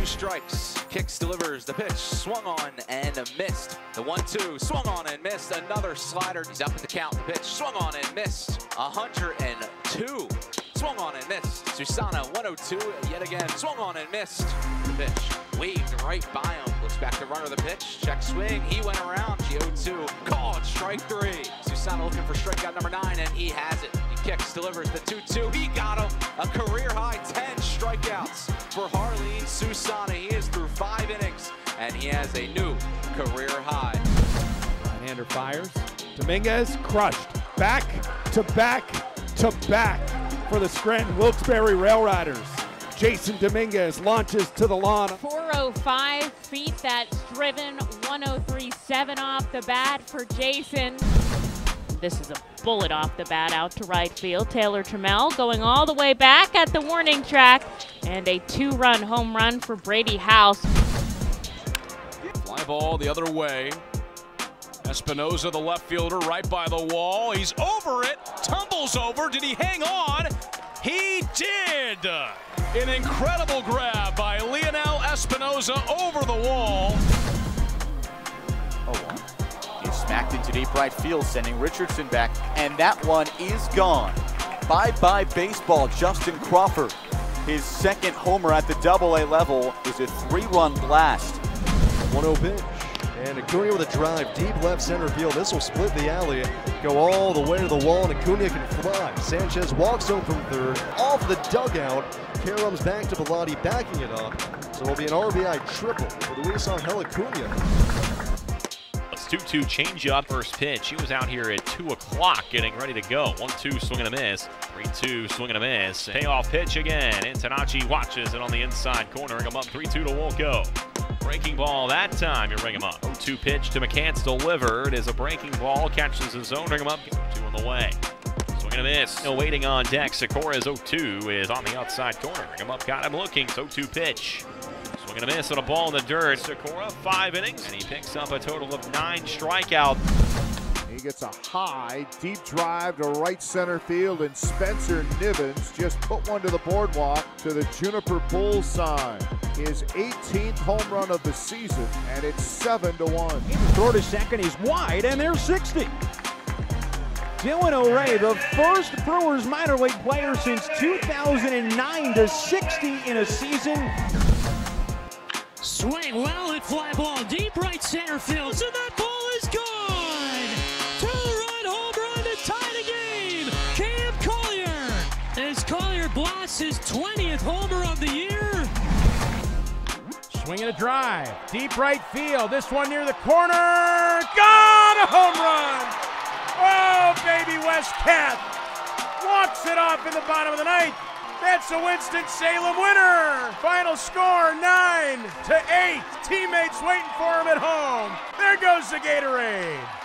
Two strikes. Kicks delivers the pitch. Swung on and missed. The one-two. Swung on and missed. Another slider. He's up at the count. The pitch. Swung on and missed. 102. Swung on and missed. Susana 102 yet again. Swung on and missed. The pitch. Weaved right by him. Looks back to runner the pitch. Check swing. He went around. She 0-2. Called strike three. Susana looking for strikeout number nine and he has it. He kicks, delivers the 2-2. He got him. Jarlin He is through five innings and he has a new career high. Right-hander fires. Dominguez crushed. Back to back to back for the Scranton Wilkes-Barre Railriders. Jasson Dominguez launches to the lawn. 405 feet that's driven 1037 off the bat for Jasson. This is a bullet off the bat out to right field. Taylor Trammell going all the way back at the warning track and a two-run home run for Brady House. Fly ball the other way. Espinoza, the left fielder, right by the wall. He's over it, tumbles over. Did he hang on? He did! An incredible grab by Leonel Espinoza over the wall. Smacked into deep right field, sending Richardson back, and that one is gone. Bye-bye baseball, Justin Crawford. His second homer at the double-A level is a three-run blast. 1-0 pitch. And Acuna with a drive deep left center field. This will split the alley, go all the way to the wall, and Acuna can fly. Sanchez walks home from third, off the dugout. Karum's back to Bellotti, backing it up. So it'll be an RBI triple for Luis Angel Acuna. It's 2-2 changeup first pitch. He was out here at 2 o'clock getting ready to go. 1-2 swing and a miss. 3-2 swing and a miss. Payoff pitch again. Antonacci watches it on the inside corner. Him up 3-2 to Wolko. Breaking ball that time, you ring him up. 0-2 pitch to McCants delivered. Is a breaking ball, catches his own, ring him up, two on the way. Swing and a miss. Still waiting on deck. Sakura's 0-2 is on the outside corner. Ring him up, got him looking. 0-2 pitch. Swing and a miss on a ball in the dirt. Sakura, five innings, and he picks up a total of nine strikeouts. He gets a high, deep drive to right center field, and Spencer Nivens just put one to the boardwalk to the Juniper Bulls sign. His 18th home run of the season, and it's 7 to 1. Throw to second, he's wide, and there's 60. Dylan O'Rae, the first Brewers minor league player since 2009 to 60 in a season. Swing well at fly ball, deep right center field, and that ball is gone! Two-run home run to tie the game! Cam Collier! As Collier blasts his 20th homer of the year! Swing and a drive, deep right field. This one near the corner, gone! A home run! Oh, baby Wes Kath walks it off in the bottom of the ninth. That's a Winston-Salem winner. Final score nine to eight. Teammates waiting for him at home. There goes the Gatorade.